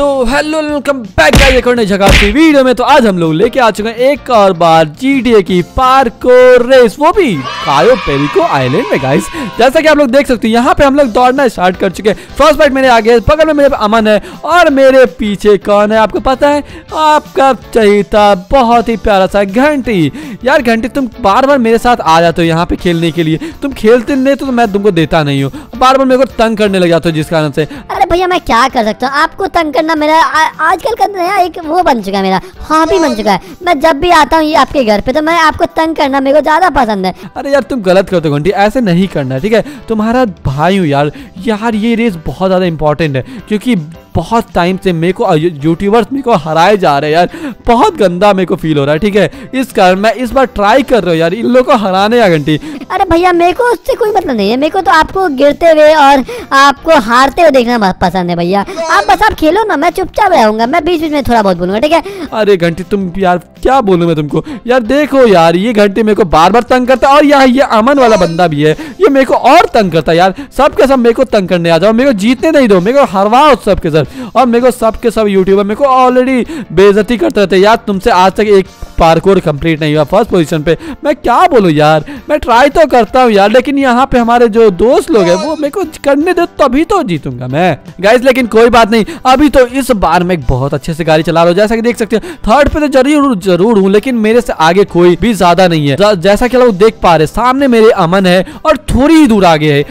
तो hello welcome back guys एक और नई जगह की वीडियो में तो आज हम लोग लेके आ चुके हैं एक और बार जीटीए की पार्कोर रेस वो भी कायो पेरिको आइलैंड में गाइस जैसा कि आप लोग देख सकते हैं, यहाँ पे हम लोग दौड़ना स्टार्ट कर चुके हैं। फ़र्स्ट बाइट मेरे आगे बगल में मेरे अमन है और मेरे पीछे कौन है आपको पता है? आपका चहिता, बहुत ही प्यारा सा घंटी। यार घंटी, तुम बार बार मेरे साथ आ जाते हो यहाँ पे खेलने के लिए। तुम खेलते नहीं तो मैं तुमको देता नहीं हूँ। बार बार मेरे को तंग करने लग जाते हो जिस कारण से। अरे भैया, मैं क्या कर सकता हूँ? आपको तंग करना मेरा आजकल का नया एक वो बन चुका है मेरा हाँ भी बन चुका है। मैं जब भी आता हूँ ये आपके घर पे तो मैं आपको तंग करना मेरे को ज़्यादा पसंद है। अरे यार, तुम गलत करते हो घंटी, ऐसे नहीं करना, ठीक है? तुम्हारा भाई हूँ यार यार ये रेस बहुत ज़्यादा इंपॉर्टेंट है, क्योंकि बहुत टाइम से मेरे को यूट्यूबर्स मेरे को हराए जा रहे हैं यार। बहुत गंदा मेरे को फील हो रहा है ठीक है? इस कारण मैं इस बार ट्राई कर रहा हूँ यार इन लोग को हराने या घंटी। अरे भैया मेरे को उससे कोई मतलब नहीं है। मेरे को तो आपको गिरते हुए और आपको हारते हुए देखना बहुत पसंद है भैया। आप बस आप खेलो ना मैं चुपचाप रहूँगा मैं बीच बीच में थोड़ा बहुत बोलूँगा ठीक है? अरे घंटी तुम यार क्या बोलूँ मैं तुमको? यार देखो यार, ये घंटी मेरे को बार बार तंग करता है और यार ये अमन वाला बंदा भी है। ये मेरे को और तंग करता है यार। सबके सब मेरे को तंग करने आ जाओ। मेरे को जीतने नहीं दो। मेरे को हरवाओ सबके सब। और मेरे को सबके सब यूट्यूबर मेरे को ऑलरेडी बेजती करते रहते यार तुमसे आज तक एक पार्कोर कंप्लीट नहीं हुआ फ़र्स्ट पोजीशन पे। मैं क्या बोलूँ यार? मैं ट्राई तो करता हूँ यार, लेकिन यहाँ पे हमारे जो दोस्त लोग हैं, वो मेरे को करने दो, तभी तो जीतूँगा मैं। गाइस लेकिन कोई बात नहीं, अभी तो इस बार मैं बहुत अच्छे से गाड़ी चला रहा हूँ। जैसा कि देख सकते हो थर्ड पे तो ज़रूर ज़रूर हूँ, लेकिन मेरे से आगे कोई भी ज़्यादा नहीं है। जैसा कि लोग देख पा रहे सामने मेरे अमन है और थोड़ी दूर आगे है।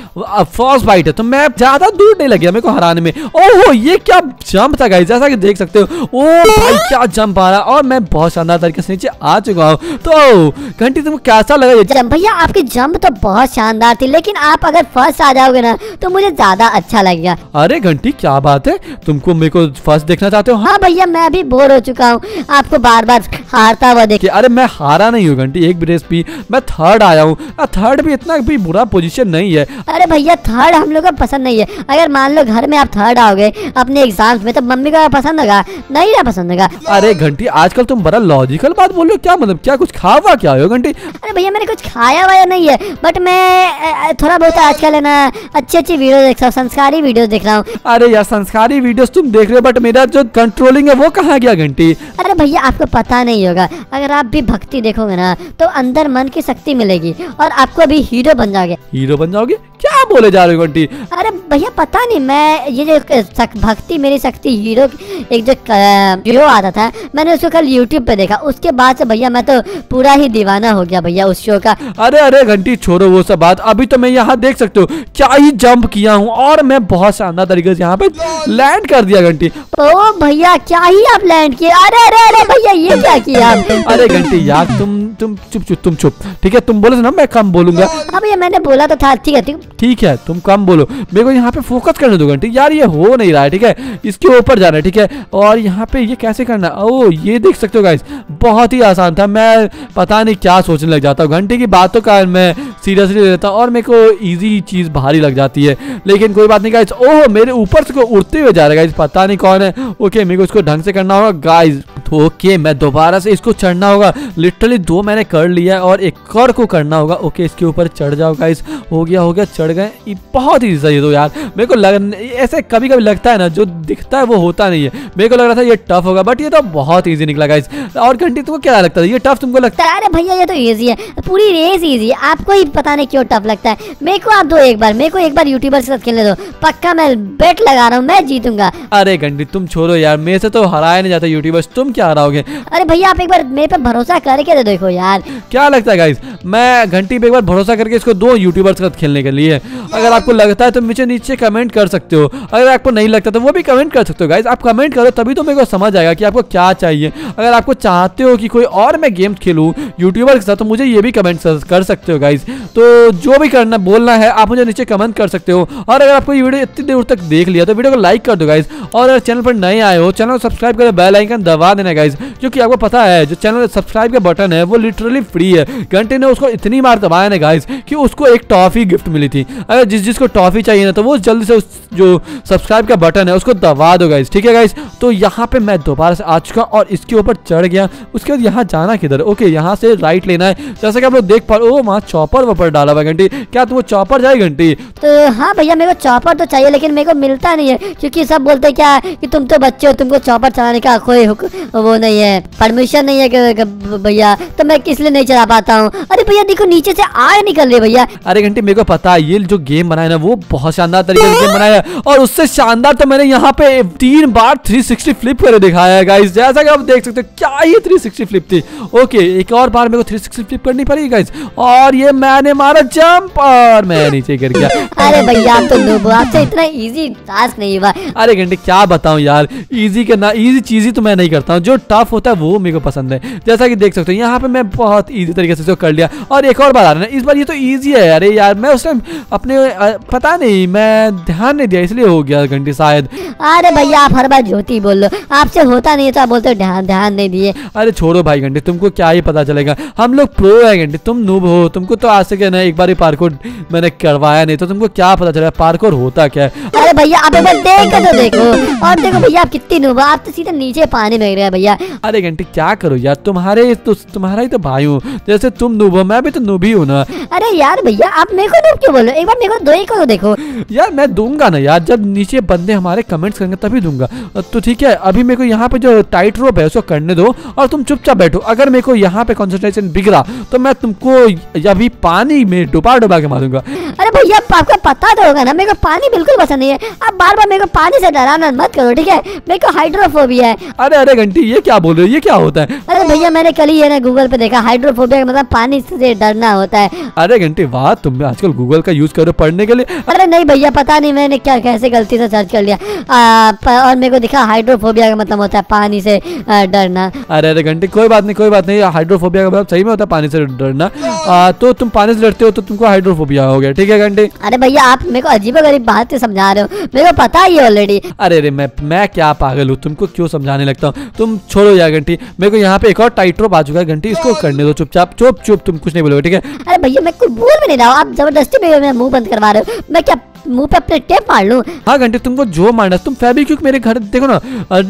फ़र्स्ट बाइट है तो मैं ज़्यादा दूर नहीं लग मेरे को हराने में। ओहो, ये क्या जंप था गाइस जैसा कि देख सकते हो। ओ भाई, क्या जंप आ रहा और मैं बहुत शानदार तरीके से नीचे आ चुका हूँ। तो घंटी तुम कैसा लगा भैया आपकी जंप तो बहुत शानदार थी लेकिन आप अगर फ़र्स्ट आ जाओगे ना तो मुझे ज़्यादा अच्छा लगेगा। अरे घंटी क्या बात है? तुमको मेरे को फ़र्स्ट देखना चाहते हो? हाँ भैया मैं भी बोर हो चुका हूँ। आपको बार बार हारता हुआ देख कि अरे मैं हारा नहीं हूँ घंटी एक रेस भी। मैं थर्ड आया हूँ। थर्ड भी इतना भी बुरा पोजीशन नहीं है। अरे भैया थर्ड हम लोग को पसंद नहीं है। अगर मान लो घर में आप थर्ड आओगे अपने एग्ज़ाम्स में तो मम्मी को पसंद होगा नहीं ना पसंद होगा। अरे घंटी आजकल तुम बड़ा लॉजिकल बात बोल रहे हो? क्या मतलब? क्या कुछ खा हुआ क्या हो घंटी? अरे भैया मैंने कुछ खाया वाया नहीं है बट मैं थोड़ा बहुत आजकल है ना अच्छी अच्छी वीडियो देख रहा हूँ संस्कारी वीडियो देख रहा हूँ। अरे यार संस्कारी वीडियोस तुम देख रहे हो बट मेरा जो कंट्रोलिंग है वो कहाँ गया घंटी? अरे भैया आपको पता नहीं होगा अगर आप भी भक्ति देखोगे ना तो अंदर मन की शक्ति मिलेगी और आपको भी हीरो बन जाओगे। हीरो बन जाओगे? क्या बोले जा रहे हो घंटी अरे भैया पता नहीं मैं ये जो सक- भक्ति मेरी शक्ति हीरो एक जो हीरो आता था मैंने उसको कल यूट्यूब पे देखा। उसके बाद से भैया मैं तो पूरा ही दीवाना हो गया भैया उस शो का। अरे अरे घंटी छोड़ो वो सब बात। अभी तो मैं यहाँ देख सकते हो क्या ही जंप किया हूँ। और मैं बहुत शानदार तरीके से यहाँ पे लैंड कर दिया घंटी। ओ भैया क्या ही आप लैंड किए? अरे अरे अरे भैया ये क्या किया अरे घंटी यार तुम तुम चुप चुप तुम चुप। ठीक है तुम बोलो ना मैं कम बोलूँगा। हाँ भैया मैंने बोला तो था ठीक है ठीक ठीक है, तुम कम बोलो। मेरे को यहाँ पे फोकस करने दो घंटे। यार, ये हो नहीं रहा है, ठीक है? इसके ऊपर जाना है, ठीक है? और यहाँ पे ये कैसे करना? ओ ये देख सकते हो गाइस बहुत ही आसान था। मैं पता नहीं क्या सोचने लग जाता हूँ। घंटे की बातों का मैं सीरियसली लेता और मेरे को ईजी चीज़ भारी लग जाती है। लेकिन कोई बात नहीं गाइस ओह, मेरे ऊपर से उड़ते हुए जा रहा है गाइस पता नहीं कौन है। ओके मेरे को इसको ढंग से करना होगा। गाइज़ तो ओके मैं दोबारा से इसको चढ़ना होगा। लिटरली दो मैंने कर लिया है और एक और को करना होगा। ओके इसके ऊपर चढ़ जाओ गाइस हो गया हो गया, चढ़ गए। ये बहुत ही सही है तो यार मेरे को लग ऐसे कभी कभी लगता है ना जो दिखता है वो होता नहीं है। मेरे को लग रहा था ये टफ होगा बट ये तो बहुत ईजी निकला गाइस और घंटी तुमको क्या लगता था? ये टफ तुमको लगता है अरे भैया ये तो इजी है। पूरी रेस इजी है। आपको ही पता नहीं क्यों टफ लगता है। मेरे को आप दो एक बार मेरे को एक बार यूट्यूबर के साथ खेलने दो। पक्का मैं बेट लगा रहा हूँ मैं जीतूँगा। अरे घंटी तुम छोड़ो यार मेरे से तो हराया नहीं जाता यूट्यूबर्स तुम क्या हराओगे? अरे भैया आप एक बार मेरे पे भरोसा करके तो देखो यार। क्या लगता है गाइस मैं घंटी पे एक बार भरोसा करके इसको दो यूट्यूबर्स के साथ खेलने के लिए अगर आपको लगता है तो मुझे नीचे कमेंट कर सकते हो। अगर आपको नहीं लगता तो वो भी कमेंट कर सकते हो गाइज़ आप कमेंट करो, तभी तो मेरे को समझ आएगा कि आपको क्या चाहिए। अगर आपको चाहते हो कि कोई और मैं गेम खेलूँ यूट्यूबर के साथ तो मुझे ये भी कमेंट कर सकते हो गाइज़ तो जो भी करना, बोलना है, आप मुझे नीचे कमेंट कर सकते हो। और अगर आपको ये वीडियो इतनी देर तक देख लिया तो वीडियो को लाइक कर दो गाइज़ और अगर चैनल पर नए आए हो चैनल को सब्सक्राइब करें बेल आइकन दबा देना गाइस क्योंकि आपको पता है, जो चैनल सब्सक्राइब का बटन है, वो लिटरली फ्री है। घंटे ने उसको इतनी बार दबाया ना गाइज़ कि उसको एक टॉफी गिफ्ट मिली थी। अगर जिस जिसको टॉफी चाहिए ना तो वो जल्दी से उस जो सब्सक्राइब का बटन है उसको दबा दो गाइस ठीक है गाइस तो यहाँ पे मैं दोबारा से आ चुका और इसके ऊपर चढ़ गया। उसके बाद यहाँ जाना किधर? ओके यहाँ से राइट लेना है। जैसे कि आप लोग देख पा रहे हो वहाँ चॉपर वॉपर डाला हुआ घंटी। क्या तुमको चॉपर जाए घंटी? तो हाँ भैया मेरे को चॉपर तो चाहिए लेकिन मेरे को मिलता नहीं है क्योंकि सब बोलते हैं क्या कि तुम तो बच्चे हो तुमको चॉपर चलाने का कोई वो नहीं है। परमिशन नहीं है भैया तो मैं किस लिए नहीं चला पाता हूँ? अरे भैया देखो नीचे से आग निकल रही है भैया। अरे घंटी मेरे को पता है ये जो गेम बनाया ना वो बहुत शानदार तरीके से गेम बनाया है। और उससे शानदार तो मैंने यहाँ पे तीन बार 360 फ्लिप करके दिखाया है जैसा कि आप देख सकते हो क्या ये 360 फ्लिप थी। ओके एक और बार मेरे को 360 फ्लिप करनी पड़ेगी गाइस और ये मैंने मारा जंप और मैं नीचे गिर गया। अरे भैया आप तो हो आपसे इतना इजी टास्क नहीं हुआ। अरे घंटे क्या बताऊँ यार इजी के ना इजी चीज़ ही तो मैं नहीं करता हूँ। जो टफ होता है वो मेरे को पसंद है। जैसा कि देख सकते हो यहाँ पे मैं बहुत इजी तरीके से इसको कर लिया। और एक और बार आ रहा है इस बार ये तो इजी है। अरे यार मैं उस टाइम अपने पता नहीं मैं ध्यान नहीं दिया इसलिए हो गया घंटी शायद। अरे भैया आप हर बार झूठी बोल लो आपसे होता नहीं है तो आप बोलते ध्यान ध्यान नहीं दिए। अरे छोड़ो भाई घंटे तुमको क्या ही पता चलेगा। हम लोग प्रो है घंटे तुम नूब हो तुमको तो आज से क्या ना एक बार ही पार्कोर मैंने करवाया नहीं तो तुमको क्या पता चलेगा पार्कोर होता क्या है? अरे भैया आप एक बार देख तो देखो। और देखो भैया आप कितनी हो आप तो सीधे नीचे पानी में रहे हैं भैया। अरे घंटी क्या करो यार तुम्हारे तो तुम्हारा ही तो भाई हूँ। जैसे तुम नूब हो मैं भी तो नूब ही हूँ ना। अरे यार भैया आप मेरे को noob क्यों बोल हो एक बार मेरे को दो ही को देखो। यार मैं दूँगा ना यार जब नीचे बंदे हमारे कमेंट्स करेंगे तभी दूँगा। तो ठीक है अभी मेरे को यहाँ पे जो टाइट रोप है उसको करने दो और तुम चुपचाप बैठो। अगर मेरे को यहाँ पे कंसंट्रेशन बिगड़ा तो मैं तुमको अभी पानी में डुबा डुबा के मारूँगा। अरे भैया आपको पता तो होगा ना मेरे को पानी बिल्कुल पसंद नहीं है। आप बार बार मेरे को पानी से डराना मत करो ठीक है? मेरे को हाइड्रोफोबिया है। अरे अरे घंटी ये क्या बोल रहे हो? ये क्या होता है? अरे भैया मैंने कल ही है ना गूगल पे देखा हाइड्रोफोबिया मतलब पानी से डरना होता है। अरे घंटे वाह तुम आजकल गूगल का यूज़ करो पढ़ने के लिए। अरे नहीं भैया पता नहीं मैंने क्या कैसे गलती से सर्च कर लिया। आ, प- और मेरे को दिखा हाइड्रोफोबिया का मतलब होता है पानी से डरना। अरे अरे घंटे कोई बात नहीं कोई बात नहीं हाइड्रोफोबिया का मतलब सही में होता है पानी से डरना। आ, तो तुम पानी से डरते हो तो तुमको हाइड्रोफोबिया हो गया ठीक है घंटे? अरे भैया आप मेरे को अजीब गरीब बात समझा रहे हो। मेरे को पता ही ऑलरेडी अरे अरे मैं मैं क्या पागल हूँ? तुमको क्यों समझाने लगता हूँ? तुम छोड़ो यार घंटी। मेरे को यहाँ पे एक और टाइट रोप आ चुका है घंटी इसको करने दो चुपचाप चुप चुप तुम कुछ नहीं बोलोगे ठीक है? अरे भैया मैं कुछ बोल भी नहीं रहा हूँ। आप ज़बरदस्ती मेरे मुँह बंद करवा रहे हो। मैं क्या मुँह पे अपने टेप मार लूँ? हाँ घंटे तुमको जो मारना तुम फेबिक्विक मेरे घर देखो ना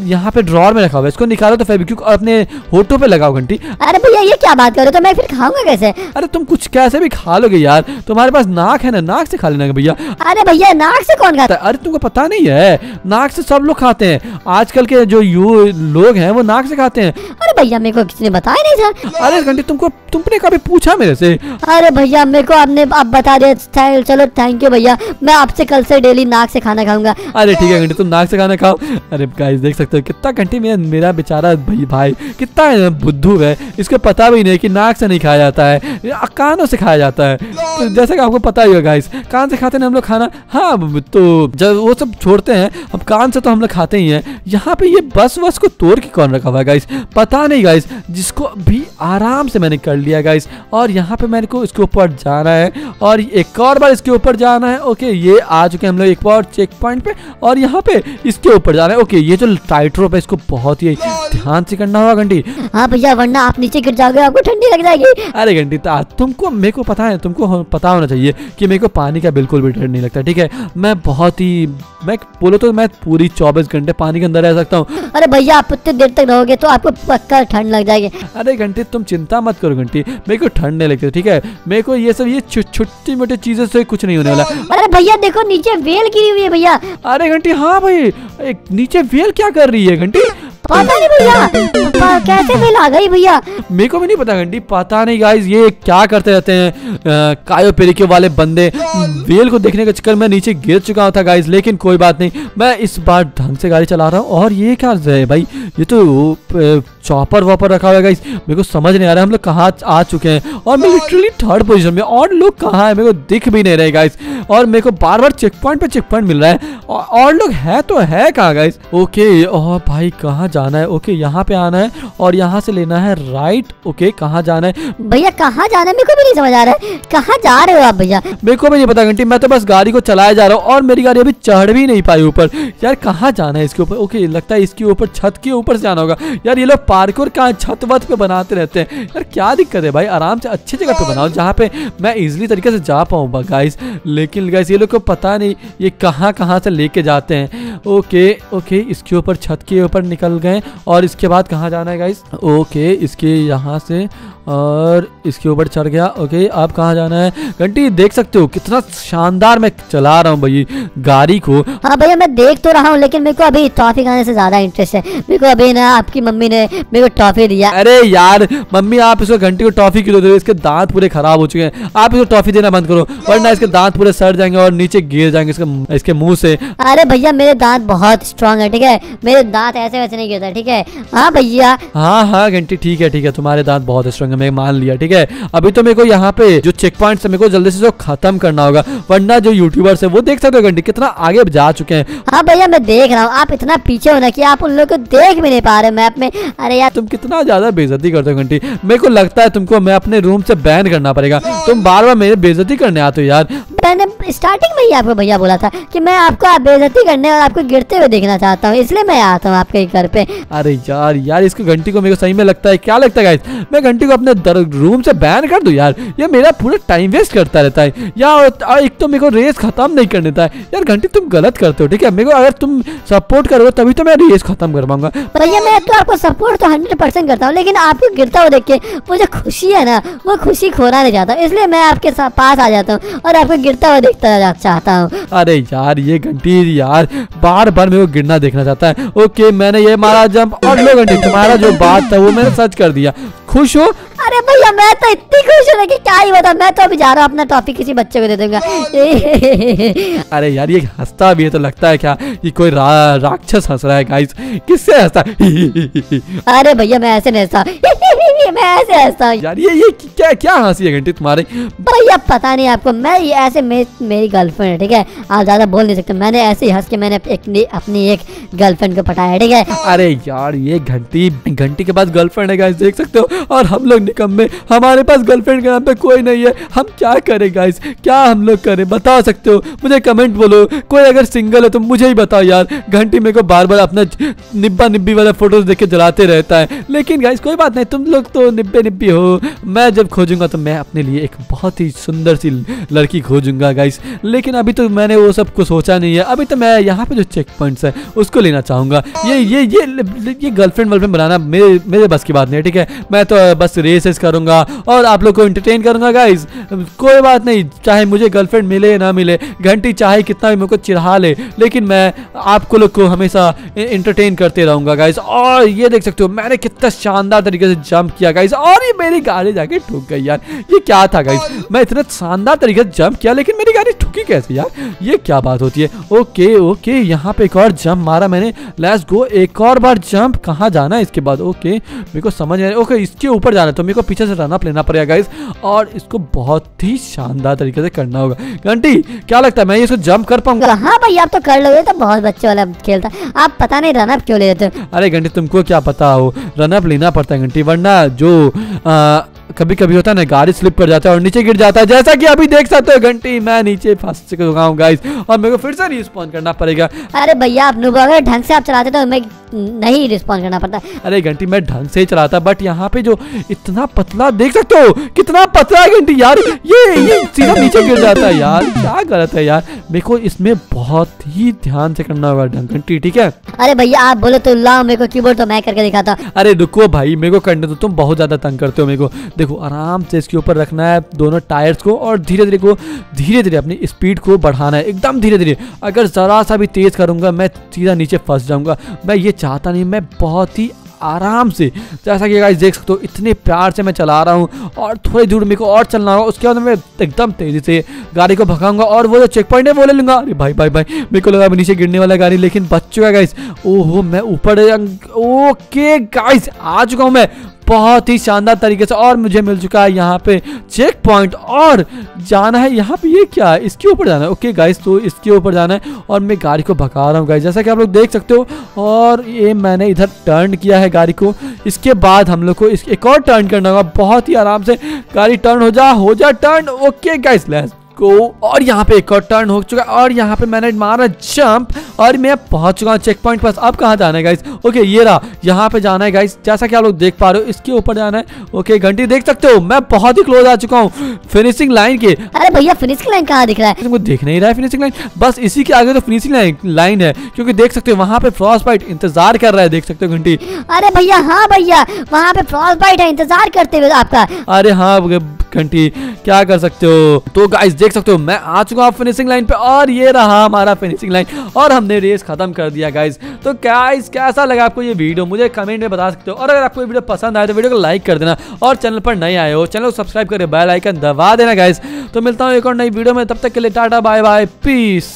यहाँ पे ड्रॉर में रखा हुआ है इसको निकालो तो फेबिक्विक और अपने होठों पे लगाओ घंटी। अरे भैया ये क्या बात कर रहे हो? तो मैं फिर खाऊँगा कैसे? अरे तुम कुछ कैसे भी खा लोगे यार तुम्हारे पास नाक है ना नाक से खा लेना भैया। अरे भैया नाक से कौन खाता? अरे तुमको पता नहीं है नाक से सब लोग खाते हैं आजकल के जो यू लोग हैं वो नाक से खाते हैं। अरे भैया मेरे को किसी ने बताया नहीं था। अरे घंटे तुमको तुमने कभी पूछा मेरे से? अरे भैया मेरे को आपने अब बता दिया चल- चलो थैंक यू भैया। मैं आपसे कल से डेली नाक से खाना खाऊँगा। अरे ठीक है घंटे तुम नाक से खाना खाओ। अरे गाइस देख सकते हो कितना घंटे में मेरा बेचारा भाई भाई कितना बुद्धू है। इसको पता भी नहीं कि नाक से नहीं खाया जाता है कानों से खाया जाता है। तो जैसा कि आपको पता ही होगा गाइस कान से खाते हैं हम लोग खाना? हाँ तो जब वो सब छोड़ते हैं हम कान से तो हम लोग खाते ही हैं। यहाँ पे ये बस वस को तोड़ के कौन रखा हुआ है गाइस पता नहीं गाइस जिसको भी आराम से मैंने कर लिया गाइस और यहाँ पे मेरे को इसके ऊपर जाना है। और एक और बार इसके ऊपर जाना है। ओके, ये आ चुके हम लोग एक बार चेक पॉइंट पे और यहाँ पे इसके ऊपर जाना है। ओके, ये जो टाइट रोप है, इसको बहुत ही ध्यान से करना होगा घंटी। हाँ भैया वरना आप नीचे गिर जाओगे आपको ठंडी लग जाएगी। अरे घंटी ता- तुमको मेरे को पता है तुमको पता होना चाहिए कि मेरे को पानी का बिल्कुल भी डर नहीं लगता ठीक है? मैं बहुत ही मैं बोलो तो मैं पूरी चौबीस घंटे पानी के अंदर रह सकता हूँ। अरे भैया आप उतनी देर तक रहोगे तो आपको पक्का ठंड लग जाएगी। अरे घंटे तुम चिंता मत करो घंटी मेरे को ठंड नहीं लगती ठीक है? मेरे को ये सब ये छोटी मोटी चीज़ों से कुछ नहीं होने वाला। अरे भैया देखो नीचे वेल गिरी हुई है भैया। अरे घंटी हाँ भाई नीचे वेल क्या कर रही है घंटी? पता नहीं भैया। कैसे वेल आ गई भैया? मेरे को भी नहीं पता घंटी पता नहीं गाइस ये क्या करते रहते हैं? कायो पेरिके वाले बंदे। वेल को देखने के चक्कर में नीचे गिर चुका था गाइस लेकिन कोई बात नहीं। मैं इस बार ढंग से गाड़ी चला रहा हूँ और ये क्या है भाई? ये तो चॉपर वॉपर रखा हुआ है गाइस मेरे को समझ नहीं आ रहा है हम लोग कहाँ आ चुके हैं? और मैं लिटरली थर्ड पोजीशन में और लोग कहाँ है? मेरे को दिख भी नहीं रहे गाइस और मेरे को बार बार चेक पॉइंट पे चेक पॉइंट मिल रहा है। और, लोग है तो है कहाँ गाइज़ ओके और भाई कहाँ जाना है। ओके यहाँ पे आना है और यहाँ से लेना है राइट। ओके कहाँ जाना है? भैया कहाँ जाना है? मेरे को भी नहीं समझ आ रहा है। कहाँ जा रहे हो आप भैया? मेरे को भी नहीं पता घंटी मैं तो बस गाड़ी को चलाया जा रहा हूँ और मेरी गाड़ी अभी चढ़ भी नहीं पाई ऊपर। यार कहाँ जाना है इसके ऊपर? ओके लगता है इसके ऊपर छत के ऊपर से जाना होगा। यार ये लोग पार्क और कहाँ छत वत पे बनाते रहते हैं। यार क्या दिक्कत है भाई? आराम से अच्छी जगह पे बनाओ जहाँ पे मैं इजिली तरीके से जा पाऊँ गाइस लेकिन गाइस ये लोग को पता नहीं ये कहाँ कहाँ से लेके जाते हैं। ओके ओके इसके ऊपर छत के ऊपर निकल गए और इसके बाद कहाँ जाना है गाइस ओके इसके यहाँ से और इसके ऊपर चढ़ गया। ओके अब कहाँ जाना है? घंटी देख सकते हो कितना शानदार मैं चला रहा हूँ भाई गाड़ी को। हाँ भैया मैं देख तो रहा हूँ लेकिन मेरे को अभी टॉफी खाने से ज़्यादा इंटरेस्ट है। मेरे को अभी ना आपकी मम्मी ने मेरे को टॉफी दिया। अरे यार मम्मी आप इसको घंटी को टॉफी क्यों दे रहे हो इसके दांत पूरे खराब हो चुके हैं। आप इसको टॉफी देना बंद करो वरना इसके दांत पूरे सड़ जाएँगे और नीचे गिर जाएँगे इसके इसके मुँह से। अरे भैया मेरे दांत बहुत स्ट्रांग है ठीक है? मेरे दांत ऐसे वैसे नहीं गिरता ठीक है? हाँ भैया। हाँ हाँ घंटी ठीक है ठीक है तुम्हारे दांत बहुत स्ट्रांग है मैं मान लिया ठीक है? अभी तो मेरे को यहाँ पे जो चेक पॉइंट है मेरे को जल्दी से जो खत्म करना होगा वरना जो यूट्यूबर्स है वो देख सकते हो घंटी कितना आगे जा चुके हैं। हाँ भैया मैं देख रहा हूँ आप इतना पीछे हो ना कि आप उन लोग को देख भी नहीं पा रहे मैप में अरे यार। तुम कितना ज़्यादा बेजती करते हो घंटी मेरे को लगता है तुमको मैं अपने रूम से बैन करना पड़ेगा। तुम बार बार मेरी बेजती करने आते हो यार। मैंने स्टार्टिंग में ही आपको भैया बोला था कि मैं आपको आप बेइज्जती करने और आपको गिरते हुए देखना चाहता हूँ इसलिए मैं आता हूँ आपके घर पे। अरे यार यार इसको घंटी को मेरे को सही में लगता है क्या लगता है गाइस मैं घंटी को अपने रूम से बैन कर दूँ यार? ये मेरा पूरा टाइम वेस्ट करता रहता है। या और एक तो मेरे को रेस खत्म नहीं करने देता है। यार घंटी तुम गलत करते हो ठीक है? मेरे को अगर तुम सपोर्ट करोगे तभी तो मैं रेस खत्म कर पाऊँगा भैया मैं तो आपको सपोर्ट तो हंड्रेड परसेंट करता हूँ लेकिन आपको गिरता हुआ देख के मुझे खुशी है ना वो खुशी खोना नहीं चाहता इसलिए मैं आपके पास आ जाता हूँ और आपको गिरता हुआ देखता चाहता हूँ। अरे यार, ये घंटी यार बार बार मेरे को गिरना देखना चाहता है। ओके, मैंने ये मारा जंप और लो घंटी तुम्हारा जो बात था वो मैंने सच कर दिया। खुश हो? अरे भैया मैं तो इतनी खुश हूँ कि क्या ही बता मैं तो अभी जा रहा हूँ अपना टॉफी किसी बच्चे को दे दूँगा। अरे यार ये हंसता भी है तो लगता है क्या ये कोई रा, राक्षस हंस रहा है गाइस किससे हंसता? अरे भैया मैं ऐसे नहीं हंसता। मैं ऐसे हंसता यार ये ये क्या क्या हँसी है घंटी तुम्हारी? भैया पता नहीं आपको मैं ये ऐसे मे, मेरी गर्लफ्रेंड है ठीक है? आप ज़्यादा बोल नहीं सकते। मैंने ऐसे ही हंस के मैंने एक, अपनी एक गर्लफ्रेंड को पटाया ठीक है? अरे यार ये घंटी घंटी के पास गर्लफ्रेंड है गाइस देख सकते हो? और हम लोग निकम्मे हमारे पास गर्लफ्रेंड के नाम पे कोई नहीं है। हम क्या करें गाइस क्या हम लोग करें? बता सकते हो? मुझे कमेंट बोलो। कोई अगर सिंगल है तो मुझे ही बताओ यार। घंटी मेरे को बार बार अपना निब्बा निब्बी वाला फ़ोटोज़ देख के जलाते रहता है। लेकिन गाइस कोई बात नहीं। तुम लोग तो निब्बे निब्बी हो। मैं जब खोजूँगा तो मैं अपने लिए एक बहुत ही सुंदर सी लड़की खोजूँगा गाइस लेकिन अभी तो मैंने वो सब कुछ सोचा नहीं है। अभी तो मैं यहाँ पे जो चेक पॉइंट्स है, उसको लेना चाहूँगा। ये ये ये ये गर्लफ्रेंड वर्लफ्रेंड बनाना मेरे मेरे बस की बात नहीं है, ठीक है? मैं तो बस रेसेस करूँगा और आप लोग को इंटरटेन करूँगा गाइस कोई बात नहीं, चाहे मुझे गर्लफ्रेंड मिले ना मिले, घंटी चाहे कितना भी मेरे को चिढ़ा ले, लेकिन मैं आपको लोग को हमेशा एंटरटेन करते रहूँगा गाइस और ये देख सकते हो, मैंने कितना शानदार तरीके से जंप किया गाइस और ये मेरी गाड़ी जाके ठुक गई, यार. ये क्या था गाइस मैं इतना शानदार तरीके से जंप किया, लेकिन मेरी गाड़ी ठुकी कैसे, यार? ये क्या बात होती है? ओके ओके, यहाँ पे एक और जंप मारा मैंने. लेट्स गो एक और बार जंप कहाँ जाना है इसके बाद? ओके, मेरे को समझ नहीं ओके, इसके ऊपर जाना तो मेरे को पीछे से रन अप लेना पड़ेगा गाइस और इसको बहुत ही शानदार तरीके से करना होगा। घंटी क्या लगता है? मैं इसको जंप कर पाऊँगा? हाँ भाई आप तो कर लोगे तो बहुत बच्चे वाला खेलता आप पता नहीं रनअप क्यों ले लेते अरे घंटी तुमको क्या पता हो? रनअप लेना पड़ता है घंटी वरना जो कभी कभी होता है ना गाड़ी स्लिप कर जाता है और नीचे गिर जाता है। जैसा कि अभी देख सकते हो घंटी मैं नीचे फंस चुका हूँ गाइस और मेरे को फिर से रिस्पॉन्ड करना पड़ेगा। अरे भैया आप लोग अगर ढंग से आप चलाते तो मैं नहीं रिस्पॉन्ड करना पड़ता। अरे घंटी मैं ढंग से ही चलाता बट यहाँ पे जो इतना पतला देख सकते हो कितना पतला है घंटी यार। ये ये सीधा नीचे गिर जाता है यार। क्या गलत है यार। मेरे को इसमें बहुत ही ध्यान से करना होगा ढंग घंटी ठीक है? अरे भैया आप बोलो तो लाओ मेरे को कीबोर्ड तो मैं करके दिखाता। अरे रुको भाई मेरे को करने तो तुम बहुत ज़्यादा तंग करते हो मेरे को। देखो आराम से इसके ऊपर रखना है दोनों टायर्स को और धीरे धीरे को धीरे धीरे अपनी स्पीड को बढ़ाना है। एकदम धीरे धीरे अगर जरा सा भी तेज करूँगा, मैं सीधा नीचे फंस जाऊँगा। मैं ये चाहता नहीं, मैं बहुत ही आराम से, जैसा कि गाइस देख सकते हो, इतने प्यार से मैं चला रहा हूँ और थोड़ी दूर मेरे को और चलना होगा। उसके बाद मैं एकदम तेज़ी से गाड़ी को भगाऊँगा और वो जो चेक पॉइंट है, वो ले लूँगा। अरे भाई भाई भाई, मेरे को लगा अभी नीचे गिरने वाला गाड़ी, लेकिन बच चुका गाइस ओहो, मैं ऊपर ओके गाइस आ चुका हूँ मैं। बहुत ही शानदार तरीके से और मुझे मिल चुका है यहाँ पे चेक पॉइंट और जाना है यहाँ पे ये क्या है? इसके ऊपर जाना है। ओके गाइस तो इसके ऊपर जाना है और मैं गाड़ी को भगा रहा हूँ गाइस जैसा कि आप लोग देख सकते हो, और ये मैंने इधर टर्न किया है गाड़ी को। इसके बाद हम लोग को इस एक और टर्न करना होगा। बहुत ही आराम से गाड़ी टर्न हो जा हो जा turn okay guys let's go और यहाँ पे एक और टर्न हो चुका है और यहाँ पे मैंने मारा जंप और मैं पहुँच चुका हूँ चेक पॉइंट पास अब कहाँ जाना है गाइस ओके ये रहा। यहाँ पे जाना है गाइस जैसा कि आप लोग देख पा रहे हो इसके ऊपर जाना है। ओके घंटी देख सकते हो? मैं बहुत ही क्लोज आ चुका हूँ। फिनिशिंग लाइन के। अरे भैया फिनिशिंग लाइन कहाँ दिख रहा है? तुमको देख नहीं रहा है फिनिशिंग लाइन बस इसी के आगे तो फिनिशिंग लाइन है क्योंकि देख सकते हो वहाँ पे फ्रॉस्ट बाइट इंतज़ार कर रहा है देख सकते हो घंटी। अरे भैया हाँ भैया वहाँ पे फ्रॉस बाइट है इंतज़ार करते हुए आपका। अरे हाँ घंटी क्या कर सकते हो? तो गाइस देख सकते हो, मैं आ चुका हूँ फिनिशिंग लाइन पे और ये रहा हमारा फिनिशिंग लाइन और हमने रेस खत्म कर दिया गाइज़ तो गाइज़ कैसा लगा आपको ये वीडियो मुझे कमेंट में बता सकते हो। और अगर आपको ये वीडियो पसंद आए तो वीडियो को लाइक कर देना और चैनल पर नए आए हो चैनल को सब्सक्राइब करे बेल आइकन दबा देना गाइज़ तो मिलता हूँ एक और नई वीडियो में, तब तक के लिए टाटा बाय बाय पीस